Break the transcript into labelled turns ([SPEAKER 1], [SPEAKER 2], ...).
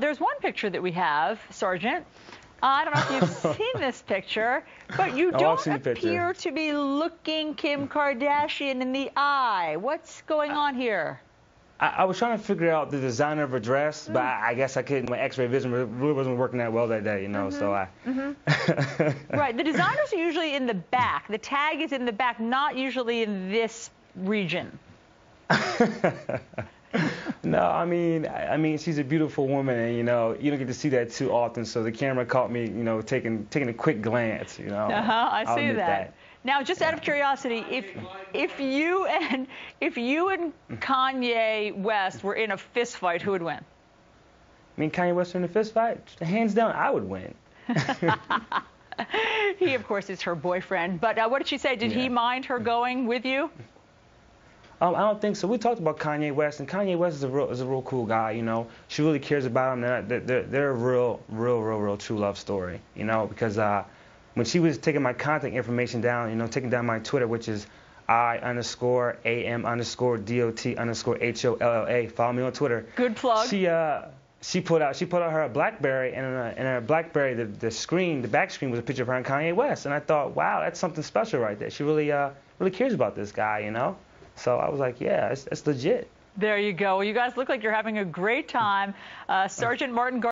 [SPEAKER 1] There's one picture that we have, Sergeant. I don't know if you've seen this picture, but you
[SPEAKER 2] Oh,
[SPEAKER 1] don't appear to be looking Kim Kardashian in the eye. What's going on here?
[SPEAKER 2] I, I was trying to figure out the designer of her dress, but
[SPEAKER 1] Mm.
[SPEAKER 2] I, I guess I couldn't. My X-ray vision really wasn't working that well that day, you know. So I.
[SPEAKER 1] Mm-hmm. Right, the designers are usually in the back. The tag is in the back, not usually in this region.
[SPEAKER 2] no, I mean, I mean, she's a beautiful woman, and you know, you don't get to see that too often. So the camera caught me, you know, taking taking a quick glance, you know.
[SPEAKER 1] Uh-huh, I
[SPEAKER 2] I'll
[SPEAKER 1] see
[SPEAKER 2] admit
[SPEAKER 1] that. Now, just out of curiosity, if if you and if you and Kanye West were in a fist fight, who would win?
[SPEAKER 2] I mean, Kanye West in a fist fight, hands down, I would win.
[SPEAKER 1] He, of course, is her boyfriend. But uh, what did she say? Did he mind her going with you?
[SPEAKER 2] Um, I don't think so. We talked about Kanye West, and Kanye West is a real is a real cool guy. You know, she really cares about him. They're they're, they're a real, real, real, real true love story. You know, because uh, when she was taking my contact information down, you know, taking down my Twitter, which is I underscore am underscore dot underscore h o l l a. Follow me on Twitter.
[SPEAKER 1] Good plug.
[SPEAKER 2] She uh she put out she put out her BlackBerry and uh, in her BlackBerry the the screen the back screen was a picture of her and Kanye West and I thought wow that's something special right there. She really uh really cares about this guy, you know. So I was like, yeah, it's, it's legit.
[SPEAKER 1] There you go. Well, you guys look like you're having a great time. Uh, Sergeant Martin Gar-